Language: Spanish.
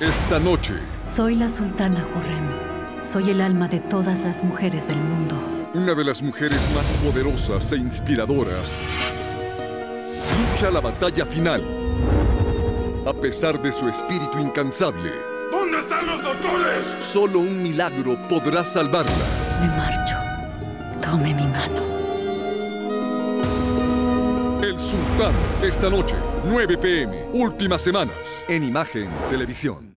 Esta noche, Soy la sultana Hurrem. Soy el alma de todas las mujeres del mundo. una de las mujeres más poderosas e inspiradoras lucha la batalla final. A pesar de su espíritu incansable, ¿Dónde están los doctores? solo un milagro podrá salvarla. Me marcho. Tome mi mano. El Sultán, esta noche, 9 pm, últimas semanas, en Imagen Televisión.